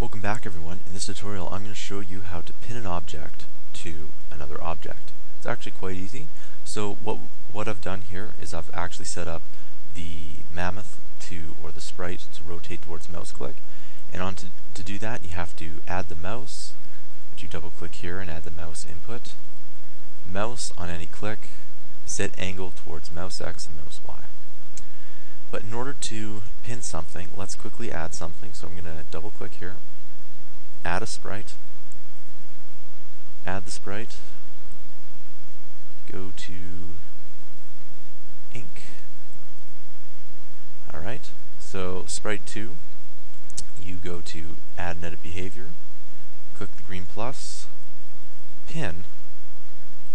Welcome back everyone. In this tutorial I'm going to show you how to pin an object to another object. It's actually quite easy. So what what I've done here is I've actually set up the mammoth to or the sprite to rotate towards mouse click and on to, to do that you have to add the mouse you double click here and add the mouse input mouse on any click set angle towards mouse X and mouse Y but in order to pin something, let's quickly add something. So I'm going to double click here, add a sprite, add the sprite, go to ink. Alright, so sprite 2, you go to add edit behavior, click the green plus, pin,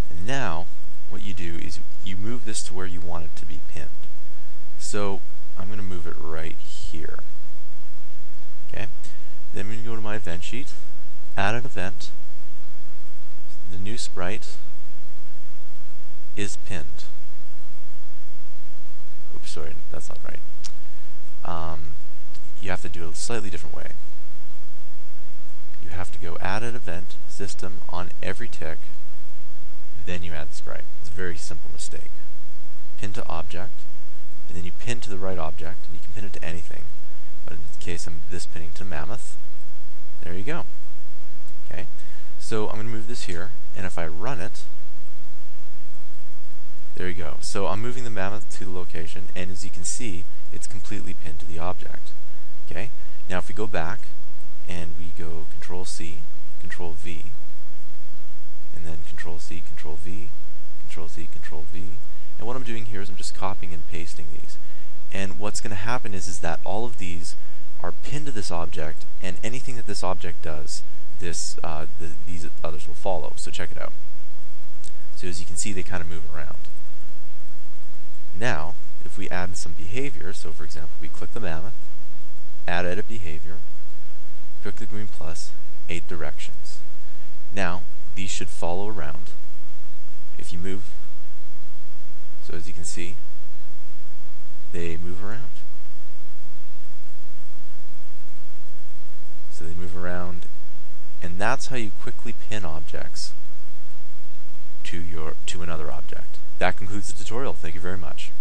and now what you do is you move this to where you want it to be pinned. So I'm going to move it right here. Okay. Then to go to my event sheet, add an event. The new sprite is pinned. Oops, sorry, that's not right. Um, you have to do it a slightly different way. You have to go add an event system on every tick, then you add the sprite. It's a very simple mistake. Pin to object, and then you pin to the right object, and you can pin it to anything. But in this case, I'm this pinning to Mammoth. There you go. Okay, so I'm going to move this here, and if I run it, there you go. So I'm moving the Mammoth to the location, and as you can see, it's completely pinned to the object. Okay, now if we go back, and we go Control C, Control V, and then Control C, Control V, Control C, Control V, and what I'm doing here is I'm just copying and pasting these. And what's going to happen is, is that all of these are pinned to this object, and anything that this object does, this uh, the, these others will follow. So check it out. So as you can see, they kind of move around. Now, if we add some behavior, so for example, we click the mammoth, add edit behavior, click the green plus, eight directions. Now, these should follow around. If you move so as you can see, they move around. So they move around, and that's how you quickly pin objects to your to another object. That concludes the tutorial. Thank you very much.